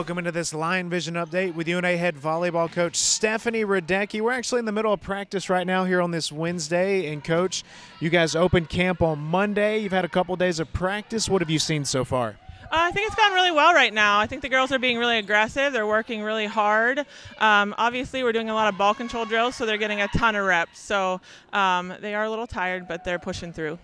Welcome into this Lion Vision update with UNA head volleyball coach Stephanie Radecki. We're actually in the middle of practice right now here on this Wednesday. And, coach, you guys opened camp on Monday. You've had a couple days of practice. What have you seen so far? Uh, I think it's gone really well right now. I think the girls are being really aggressive. They're working really hard. Um, obviously, we're doing a lot of ball control drills, so they're getting a ton of reps. So um, they are a little tired, but they're pushing through.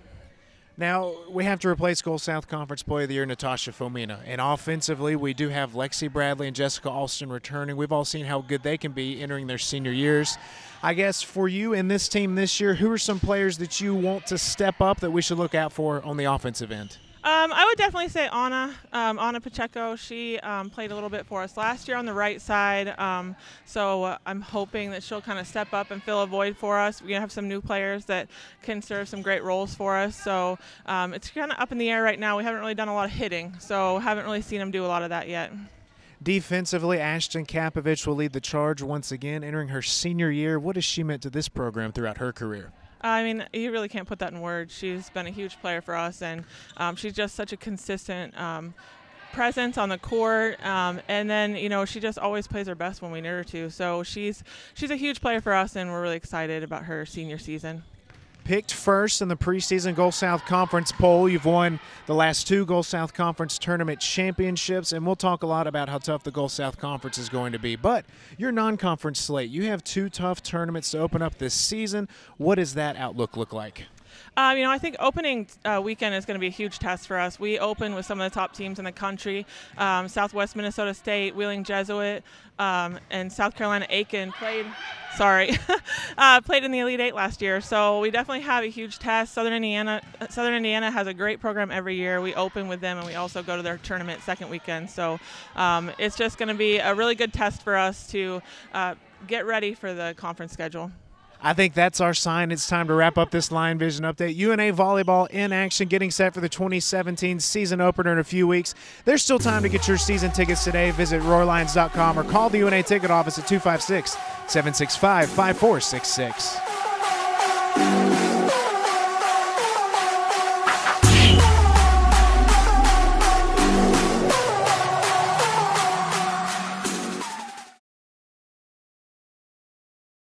Now, we have to replace Gulf South Conference Player of the Year, Natasha Fomina. And offensively, we do have Lexi Bradley and Jessica Alston returning. We've all seen how good they can be entering their senior years. I guess for you and this team this year, who are some players that you want to step up that we should look out for on the offensive end? Um, I would definitely say Anna, um, Anna Pacheco. She um, played a little bit for us last year on the right side, um, so uh, I'm hoping that she'll kind of step up and fill a void for us. We're gonna have some new players that can serve some great roles for us. So um, it's kind of up in the air right now. We haven't really done a lot of hitting, so haven't really seen them do a lot of that yet. Defensively, Ashton Kapovich will lead the charge once again, entering her senior year. What has she meant to this program throughout her career? I mean, you really can't put that in words. She's been a huge player for us, and um, she's just such a consistent um, presence on the court. Um, and then, you know, she just always plays her best when we need her to. So she's she's a huge player for us, and we're really excited about her senior season picked first in the preseason Gulf South Conference poll. You've won the last two Gulf South Conference tournament championships, and we'll talk a lot about how tough the Gulf South Conference is going to be. But your non conference slate, you have two tough tournaments to open up this season. What does that outlook look like? Um, you know, I think opening uh, weekend is going to be a huge test for us. We open with some of the top teams in the country. Um, Southwest Minnesota State, Wheeling Jesuit, um, and South Carolina Aiken played. Sorry, uh, played in the Elite Eight last year. So we definitely have a huge test. Southern Indiana, Southern Indiana has a great program every year. We open with them, and we also go to their tournament second weekend. So um, it's just going to be a really good test for us to uh, get ready for the conference schedule. I think that's our sign. It's time to wrap up this Lion Vision update. UNA volleyball in action, getting set for the 2017 season opener in a few weeks. There's still time to get your season tickets today. Visit RoarLions.com or call the UNA ticket office at 256 765 5466.